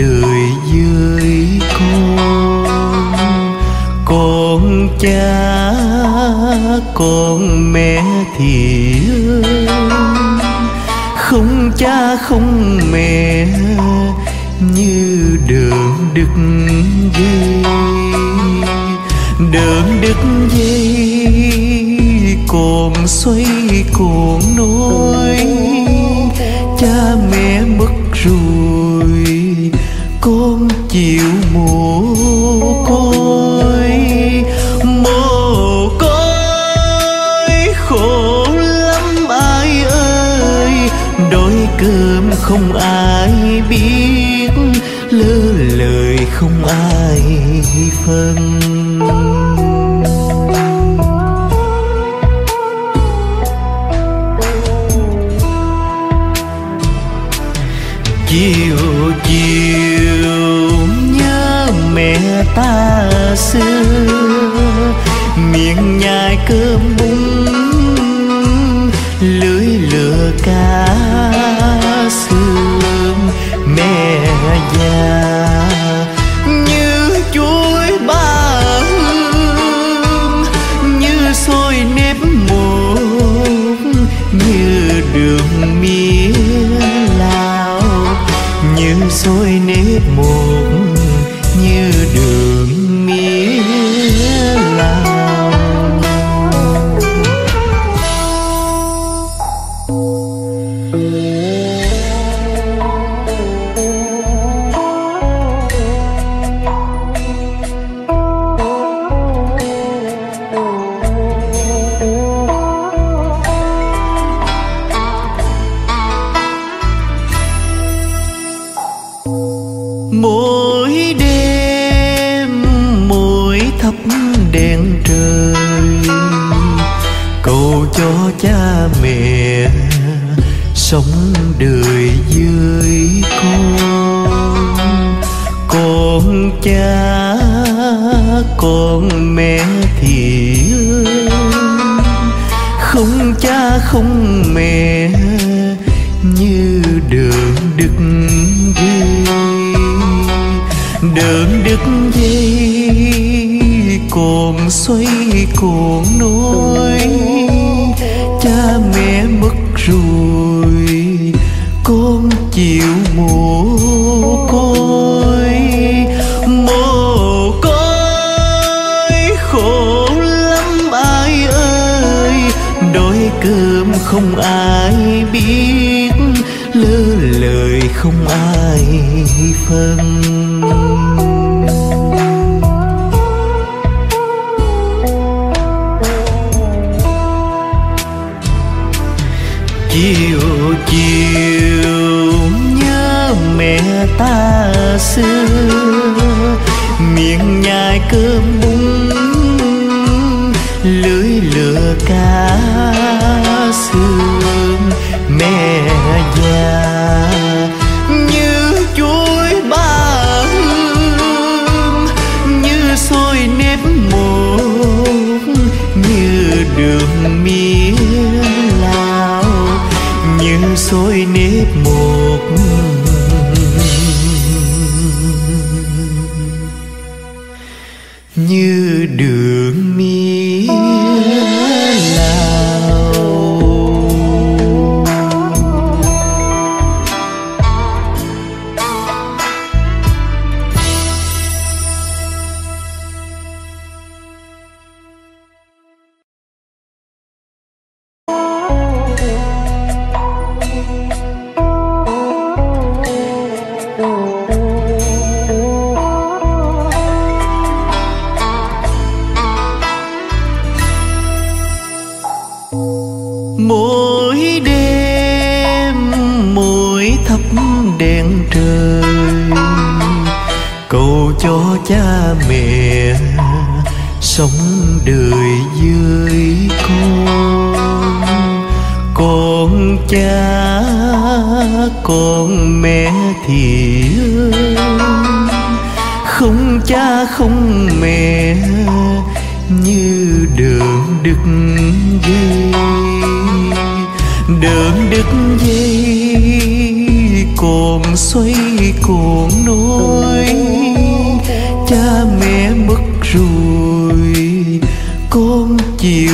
đời dưới con con cha, con mẹ thì không cha, không mẹ như đường đứt dây. Đường đứt dây, còn xoay, còn nối. Cha mẹ mất rồi con chịu mồ côi. Mồ côi khổ lắm ai ơi. Đói cơm không ai biết, lỡ lời không ai phân. Ta xưa. Miệng nhai cơm đường về dây đức về còn xoay còn nối cha mẹ mất rồi, con chịu mồ côi. Mồ côi khổ lắm ai ơi, đói cơm không ai biết không ai phân. Chiều chiều nhớ mẹ ta xưa. Cha con mẹ thì không cha, không mẹ như đường đứt dây. Đường đứt dây còn xoay, còn nối. Cha mẹ mất rồi, con chịu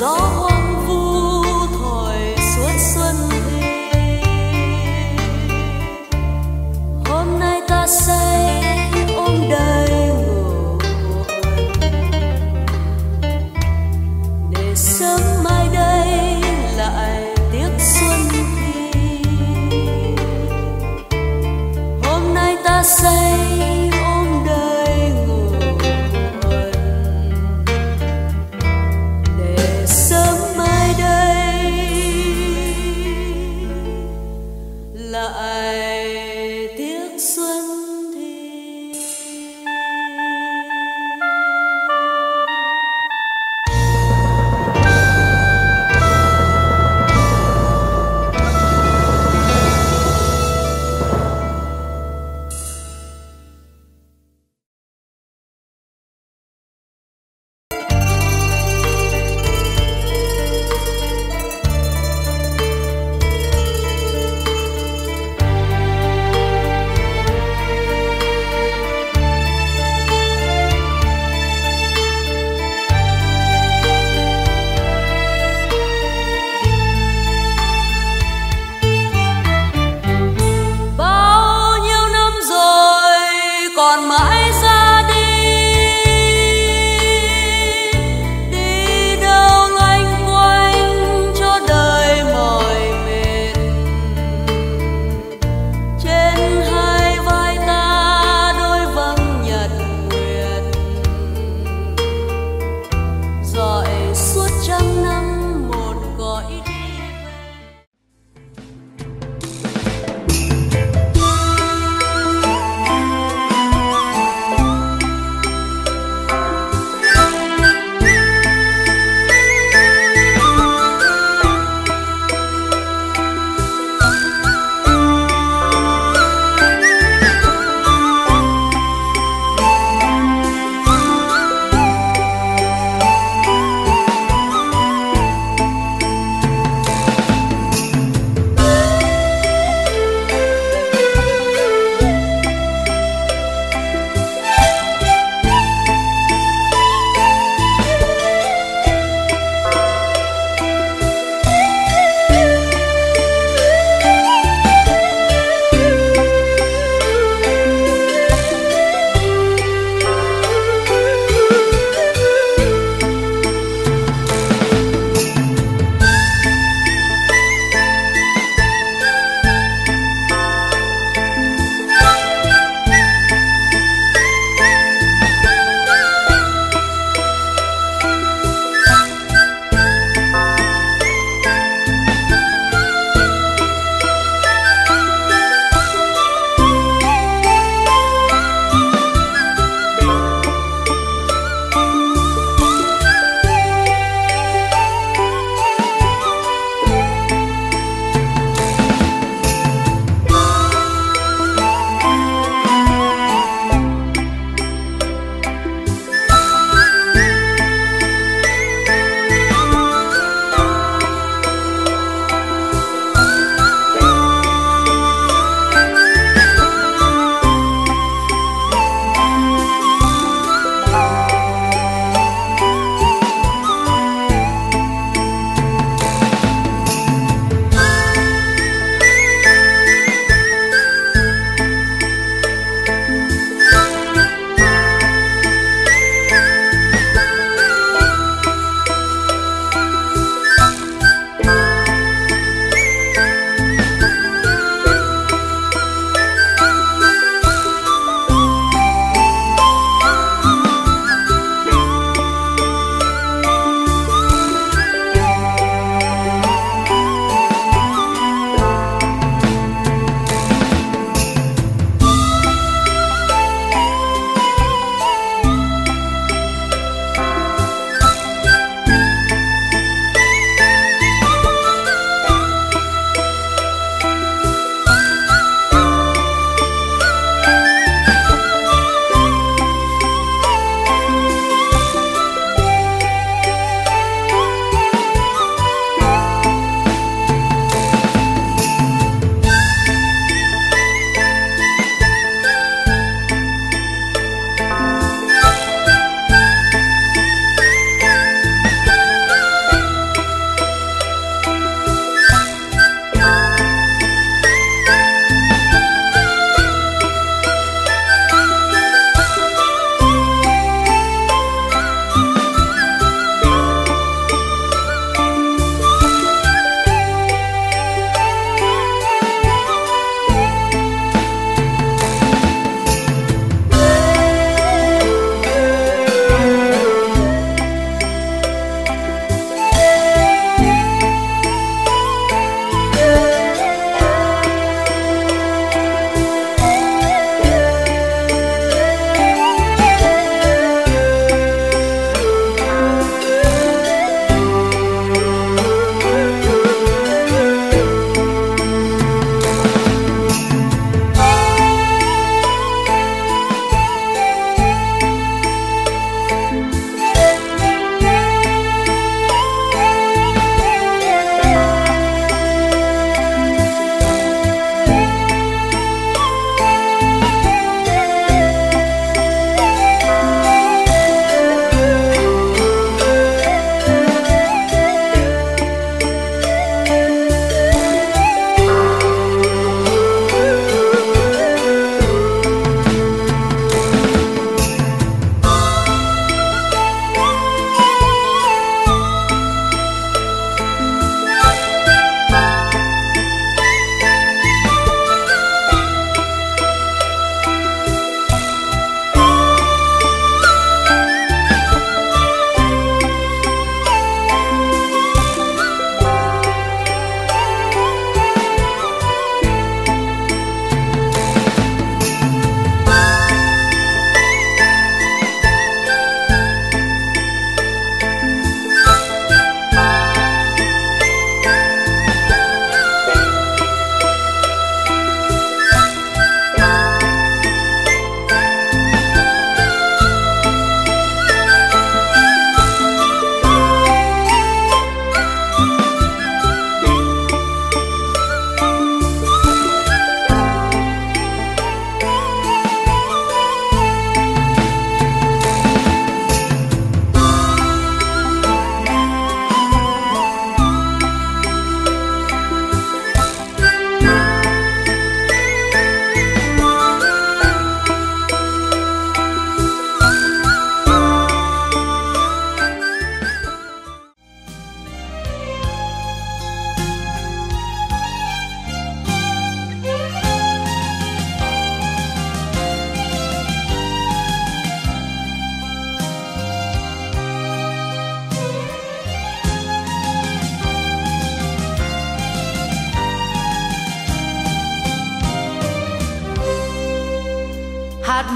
¡No!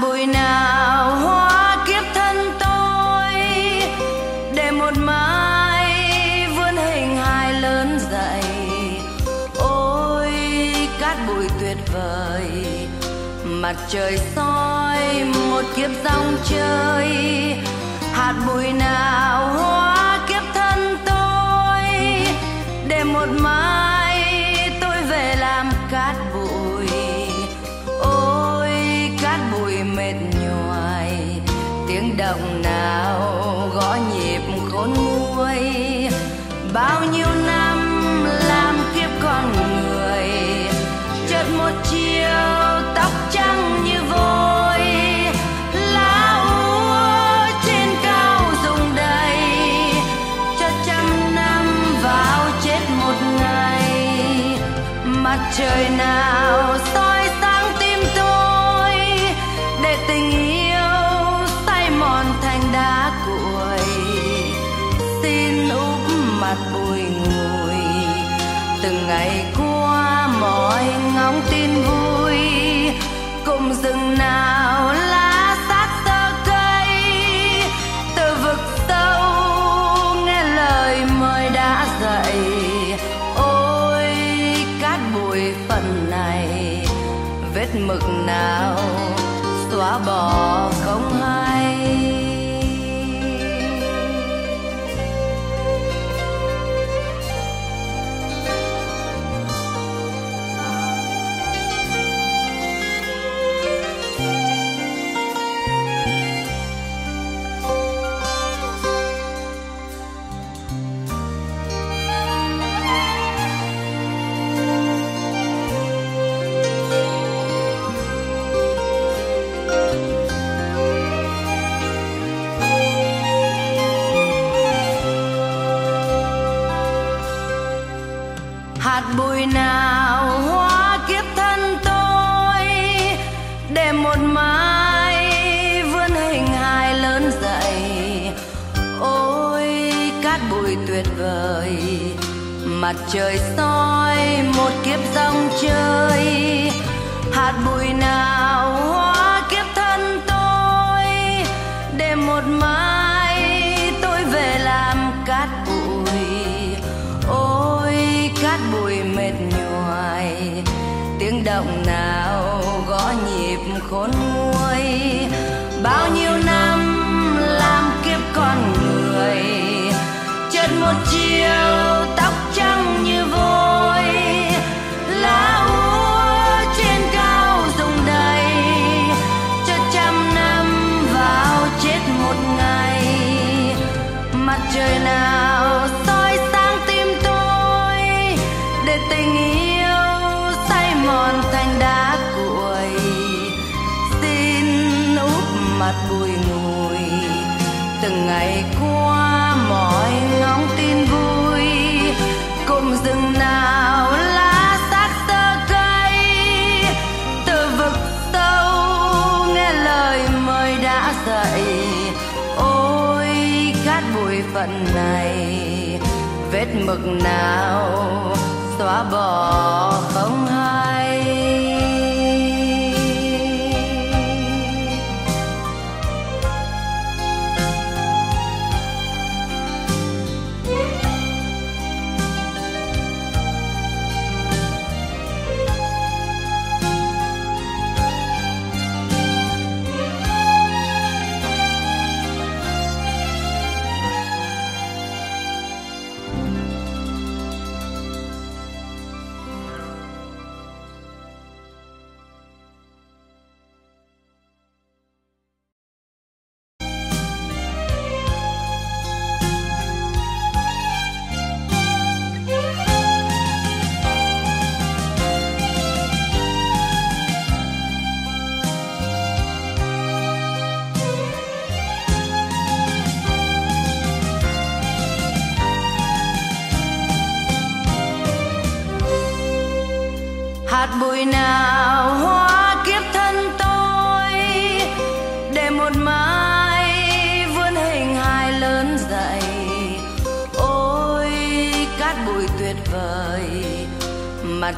bụi nào hóa kiếp thân tôi, để một mai vươn hình hài lớn dậy. Ôi, cát bụi tuyệt vời, mặt trời soi một kiếp rong chơi. Hạt bụi nào hóa kiếp thân tôi, để một mai động nào gõ nhịp khôn nguôi? Bao nhiêu mực nào xóa bỏ không hay. hạt bụi nào hóa kiếp thân tôi, để một mai vươn hình hài lớn dậy. Ôi, cát bụi tuyệt vời, mặt trời soi một kiếp rong chơi. Hạt bụi nào dia phận này vết mực nào xóa bỏ không?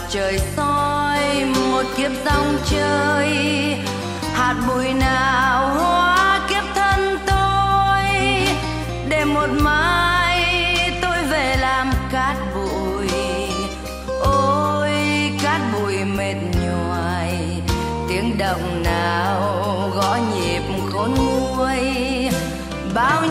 trời soi, một kiếp dòng chơi. Hạt bụi nào hóa kiếp thân tôi, để một mai tôi về làm cát bụi. Ôi, cát bụi mệt nhoài, tiếng động nào gõ nhịp khôn nguôi. Bao